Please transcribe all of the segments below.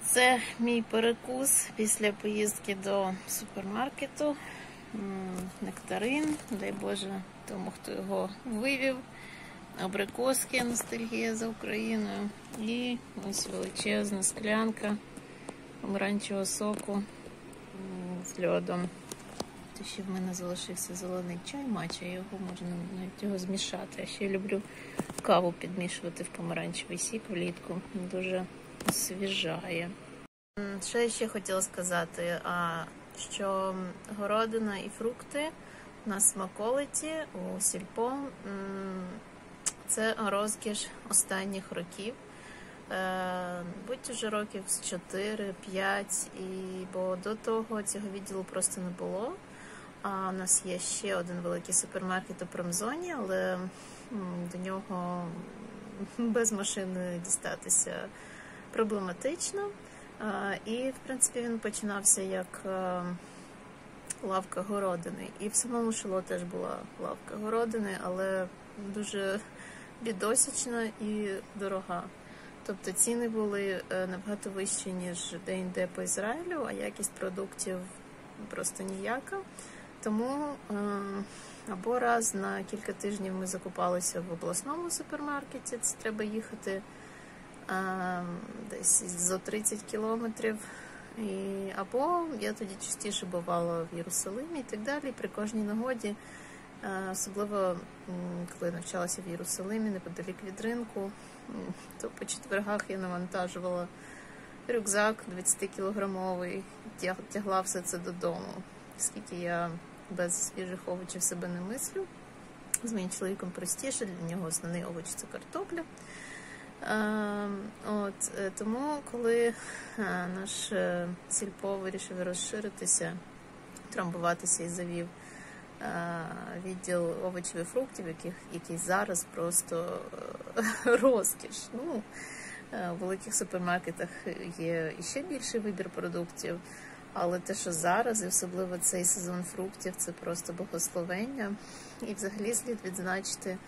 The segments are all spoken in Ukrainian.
Це мій перекус після поїздки до супермаркету. Нектарин, дай Боже, тому хто його вивів. Абрикоски, ностальгія за Україною. І ось величезна склянка помаранчевого соку з льодом. Те, ще в мене залишився зелений чай, матча, його можна навіть його змішати. Я ще люблю каву підмішувати в помаранчевий сік влітку. Дуже освіжає. Що я ще хотіла сказати? Що городина і фрукти на смаколиті у сільпо це розкіш останніх років. Е, будь уже років з 4-5, бо до того цього відділу просто не було. А у нас є ще один великий супермаркет у промзоні, але до нього без машини дістатися проблематично. І, в принципі, він починався як е, лавка городини. І в самому шило теж була лавка городини, але дуже бідосячна і дорога. Тобто ціни були е, набагато вищі, ніж де-інде по Ізраїлю, а якість продуктів просто ніяка. Тому е, або раз на кілька тижнів ми закупалися в обласному супермаркеті, це треба їхати десь за 30 кілометрів. І, або я тоді частіше бувала в Єрусалимі і так далі. При кожній нагоді, особливо коли навчалася в Єрусалимі, неподалік від ринку, то по четвергах я навантажувала рюкзак 20-кілограмовий, тягла все це додому. Скільки я без свіжих овочів себе не мислю. З моїм чоловіком простіше, для нього основний овоч це картопля. Е, от, е, тому, коли е, наш е, сільпо вирішив розширитися, трамбуватися і завів відділ овочів і фруктів, яких, який зараз просто розкіш. Ну, у великих супермаркетах є іще більший вибір продуктів. Але те, що зараз, і особливо цей сезон фруктів, це просто благословення. І взагалі слід відзначити,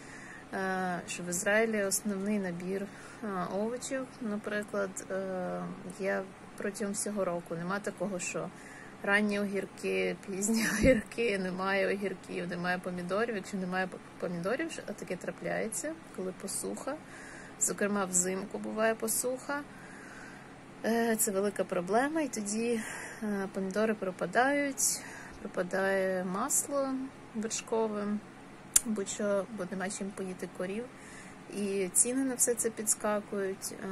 що в Ізраїлі основний набір е, овочів, наприклад, е, є протягом всього року. Нема такого, що ранні огірки, пізні огірки, немає огірків, немає помідорів. Якщо немає помідорів, а таке трапляється, коли посуха. Зокрема, взимку буває посуха. Е, Це велика проблема, і тоді е, помідори пропадають, пропадає масло вершкове, будь-що, бо нема чим поїти корів. І ціни на все це підскакують. Е,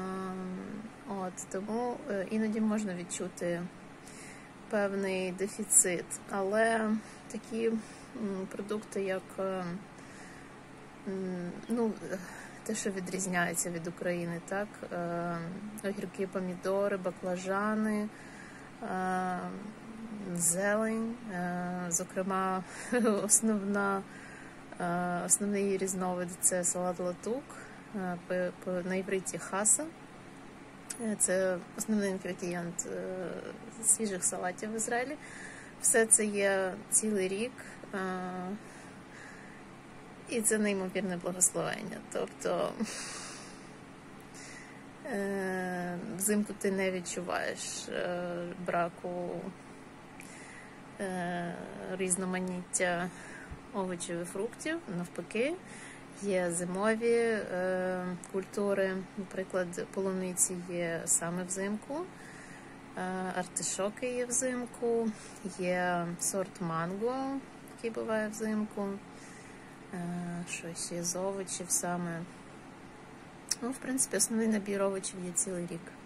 От, тому е, іноді можна відчути певний дефіцит. Але такі продукти, як е, ну, те, що відрізняється від України, так? Огірки, помідори, баклажани, зелень, зокрема, основна, е, основний різновид це салат латук, е, на івриті хаса. Е, Це основний інгредієнт свіжих салатів в Ізраїлі. Все це є цілий рік. і це неймовірне благословення. Тобто взимку ти не відчуваєш браку різноманіття овочів і фруктів. Навпаки, є зимові е, культури, наприклад, полуниці є саме взимку. Е, Артишоки є взимку, є сорт манго, який буває взимку. Е, Щось є з овочів саме. Ну, в принципі, основний набір овочів є цілий рік.